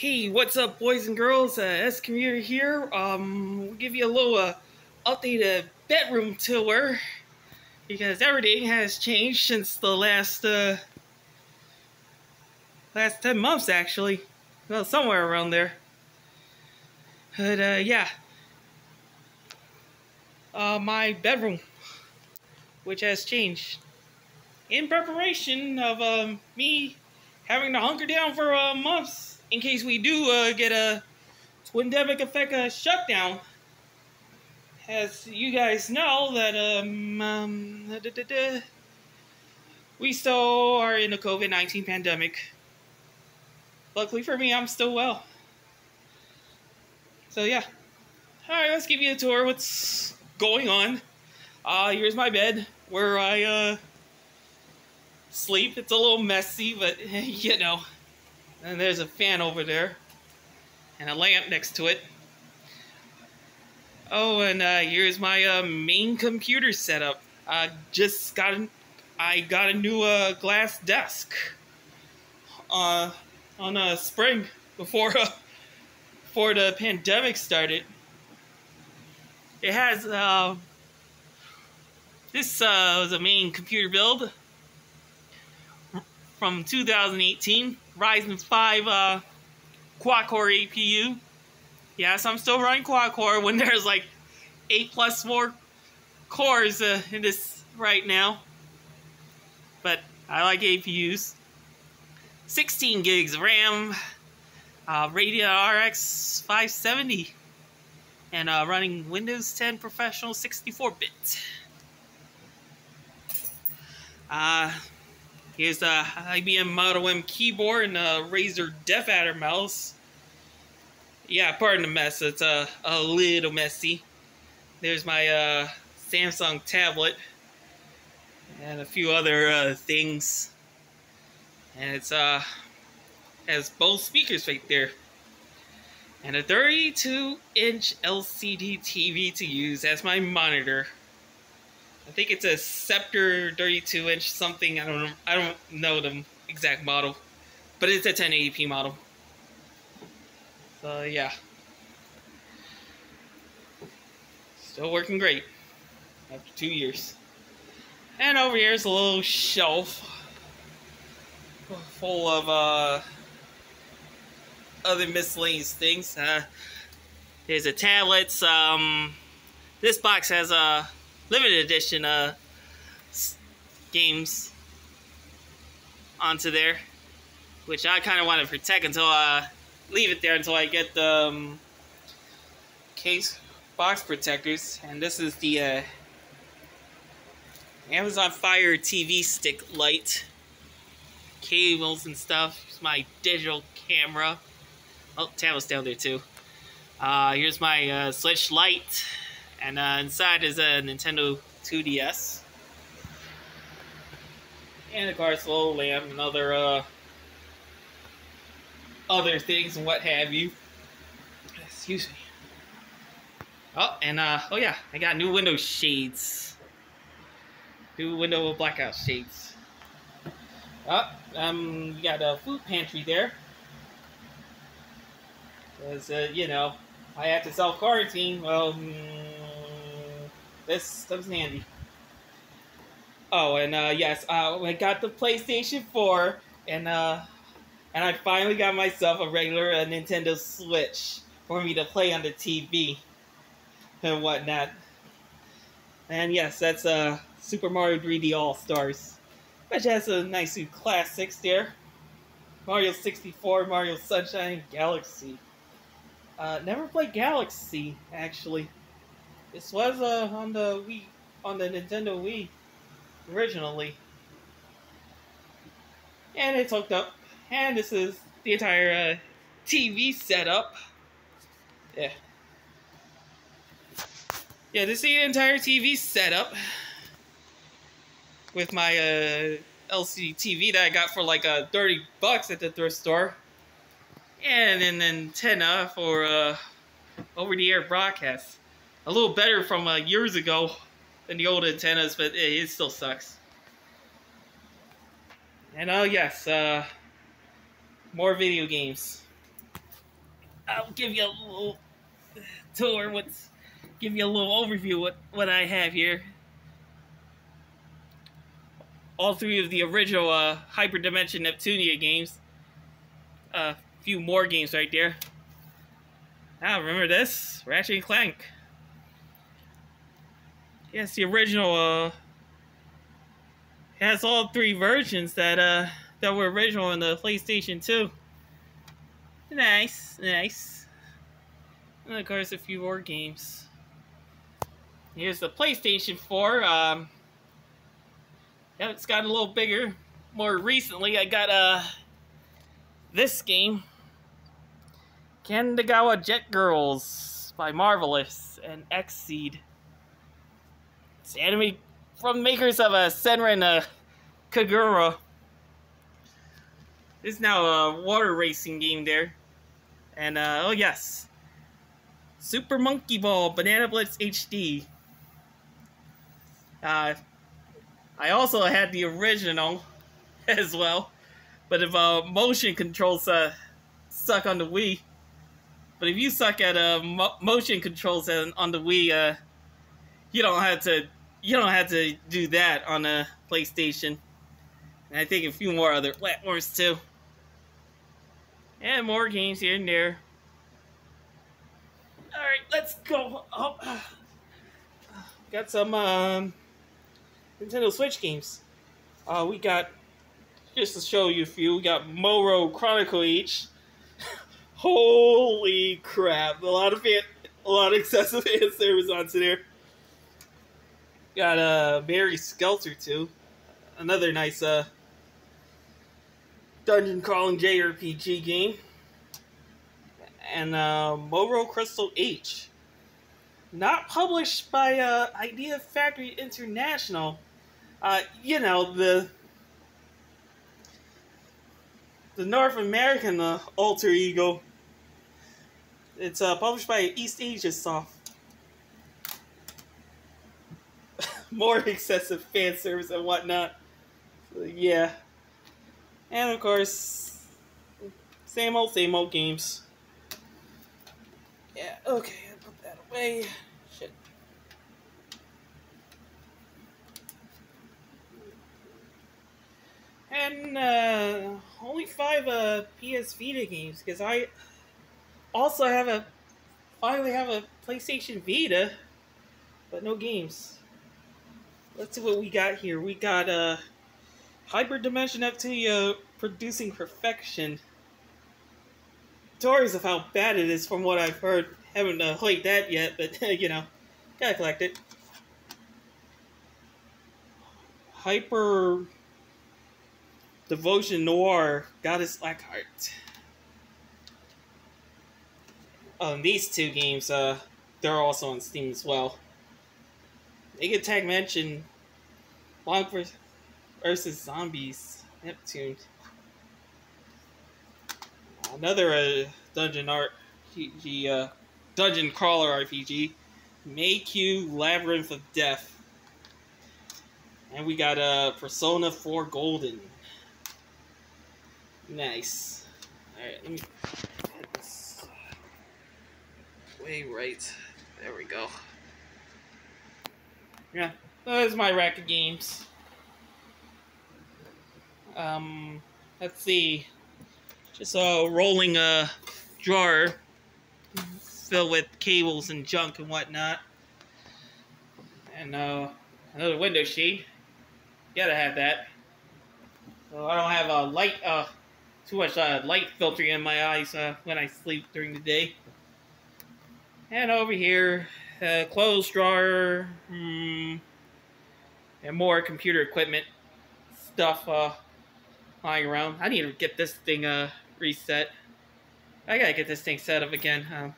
Hey, what's up, boys and girls? Uh, SCommuter here. Um, we'll give you a little uh, updated bedroom tour because everything has changed since the last uh, last ten months, actually. Well, somewhere around there. But uh, yeah, uh, my bedroom, which has changed in preparation of um, me having to hunker down for uh, months in case we do uh, get a twindemic effect uh, shutdown. As you guys know, that um, um da, da, da, we still are in the COVID nineteen pandemic. Luckily for me, I'm still well. So yeah, all right, let's give you a tour. What's going on? Uh, here's my bed where I uh sleep. It's a little messy, but you know. And there's a fan over there. And a lamp next to it. Oh, and uh, here's my uh, main computer setup. I just got an, I got a new uh, glass desk uh, on a spring before uh, before the pandemic started. It has uh, this uh, was a main computer build from 2018, Ryzen 5 uh, quad core APU. Yes, I'm still running quad core when there's like eight plus more cores uh, in this right now. But I like APUs. 16 gigs of RAM, uh, Radeon RX 570, and uh, running Windows 10 Professional 64-bit. Uh, Here's the IBM Model M keyboard and a Razer DeathAdder mouse. Yeah, pardon the mess. It's uh, a little messy. There's my uh, Samsung tablet and a few other uh, things. And it's uh, has both speakers right there. And a 32 inch LCD TV to use as my monitor. I think it's a Sceptre 32 inch something. I don't know. I don't know the exact model, but it's a 1080p model. So yeah, still working great after two years. And over here is a little shelf full of uh, other miscellaneous things. Uh, there's a tablet. Um, this box has a limited edition uh, games onto there, which I kind of want to protect until I leave it there until I get the um, case box protectors. And this is the uh, Amazon Fire TV stick Lite, cables and stuff. Here's my digital camera. Oh, tablet's down there too. Uh, here's my uh, Switch Lite. And uh, inside is a Nintendo 2DS. And of course, little lamp and other, uh, other things and what have you. Excuse me. Oh, and, uh, oh yeah, I got new window shades. New window blackout shades. Oh, um, we got a food pantry there. Because, uh, you know, I have to self quarantine. Well, mm, this comes handy. Oh, and uh, yes, uh, I got the PlayStation 4, and uh, and I finally got myself a regular uh, Nintendo Switch for me to play on the TV and whatnot. And yes, that's uh, Super Mario 3D All Stars, which has a nice new classics there. Mario 64, Mario Sunshine, Galaxy. Uh, never played Galaxy actually. This was uh, on the Wii, on the Nintendo Wii, originally. And it's hooked up. And this is the entire uh, TV setup. Yeah. Yeah, this is the entire TV setup. With my uh, LCD TV that I got for like uh, 30 bucks at the thrift store. And an antenna for uh, over-the-air broadcast a little better from uh, years ago than the old antennas, but it, it still sucks. And oh yes, uh, more video games. I'll give you a little tour. What's give you a little overview what what I have here. All three of the original uh, Hyperdimension Neptunia games. A uh, few more games right there. Ah, remember this? Ratchet and Clank. Yes, the original uh has all three versions that uh that were original in the PlayStation 2. Nice, nice. And of course a few more games. Here's the PlayStation 4. Um yeah, it's gotten a little bigger. More recently I got uh this game. Kandagawa Jet Girls by Marvelous and Xseed. It's anime from makers of a uh, Senran uh, Kagura. This is now a water racing game there. And, uh, oh yes. Super Monkey Ball Banana Blitz HD. Uh, I also had the original as well. But if uh, motion controls uh, suck on the Wii. But if you suck at uh, mo motion controls on the Wii, uh, you don't have to you don't have to do that on a PlayStation. And I think a few more other platforms too. And more games here and there. Alright, let's go. Oh, got some um, Nintendo Switch games. Uh, we got, just to show you a few, we got Moero Chronicle H. Holy crap! A lot of fan, a lot of excessive fan service onto there. Got a uh, Mary Skelter too. Another nice uh, dungeon crawling JRPG game. And uh, Moero Crystal H. Not published by uh, Idea Factory International. Uh, you know, the the North American uh, alter ego. It's uh, published by East Asia Soft. more excessive fan service and whatnot. So, yeah. And of course, same old, same old games. Yeah, okay, I'll put that away. Shit. And uh, only five uh, PS Vita games because I also have a finally have a PlayStation Vita, but no games let's see what we got here. We got uh, Hyperdimension Neptunia producing perfection. Stories of how bad it is from what I've heard. Haven't uh, played that yet, but you know, gotta collect it. Hyper Devotion Noir, Goddess Blackheart. Um, these two games, uh, they're also on Steam as well. They get tag mention Long versus Zombies Neptune. Another uh, dungeon art, uh, dungeon crawler RPG. MeiQ Labyrinth of Death. And we got uh, Persona 4 Golden. Nice. Alright, let me this way right. There we go. Yeah, those my rack of games. Um, let's see. Just a rolling uh, drawer filled with cables and junk and whatnot. And uh, another window shade. Gotta have that. So I don't have a light, uh, too much uh, light filtering in my eyes uh, when I sleep during the day. And over here, uh, clothes drawer, hmm, and more computer equipment stuff uh, lying around. I need to get this thing uh, reset. I gotta get this thing set up again. Um,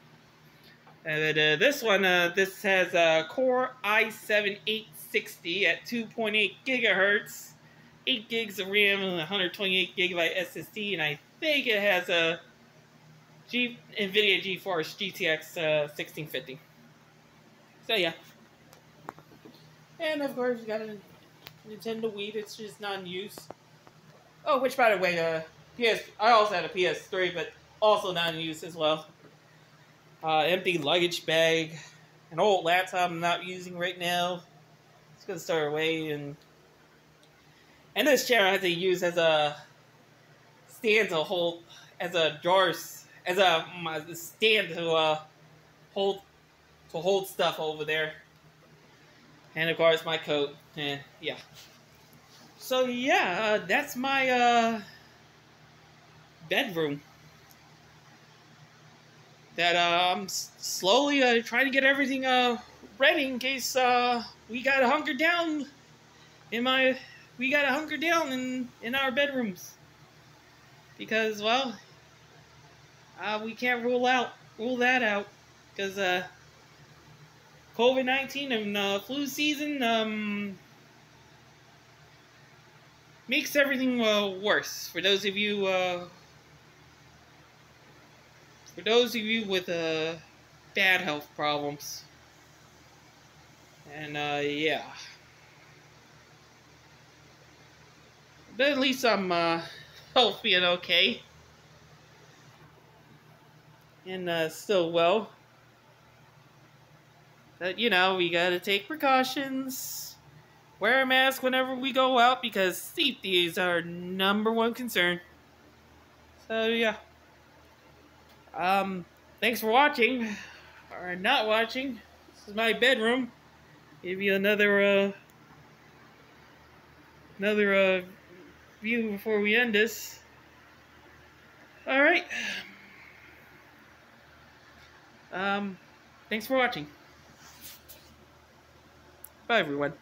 and uh, this one, uh, this has a Core i7 860 at 2.8 gigahertz, 8 gigs of RAM, and 128 gigabyte SSD, and I think it has a G NVIDIA GeForce GTX uh, 1650. So yeah. And of course, you got a Nintendo Wii that's just not in use. Oh, which by the way, uh, PS I also had a PS3, but also not in use as well. uh, empty luggage bag, an old laptop I'm not using right now. It's gonna start away and and this chair I have to use as a stand to hold as a drawers as a stand to uh, hold to hold stuff over there. And of course my coat and yeah. So yeah, uh, that's my uh, bedroom. That uh, I'm slowly uh, trying to get everything uh, ready in case uh, we gotta hunker down in my we gotta hunker down in in our bedrooms because well uh, we can't rule out rule that out because uh, COVID nineteen and uh, flu season um, makes everything uh, worse for those of you uh, for those of you with uh, bad health problems. And uh, yeah. But at least I'm uh, healthy and okay. And still well. But, you know, we gotta take precautions. Wear a mask whenever we go out because safety is our number one concern. So, yeah. Um, thanks for watching. Or not watching. This is my bedroom. Give you another, uh, another, uh, view before we end this. Alright. Um, thanks for watching. Bye, everyone.